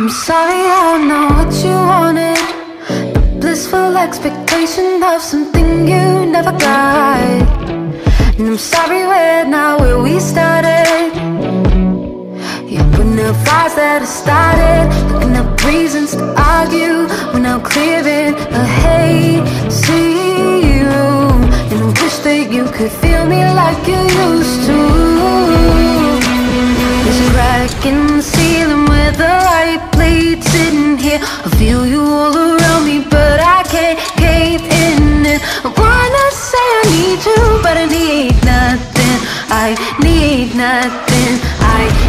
I'm sorry, I don't know what you wanted. The blissful expectation of something you never got. And I'm sorry we're not where we started. Yeah, putting up fires that have started. Looking up reasons to argue. We're now clearing a hazy room. And I wish that you could feel me like you used to. A crack in the I bleed Sitting here, I feel you all around me But I can't cave in. It. I wanna say I need you But I need nothing, I need nothing. I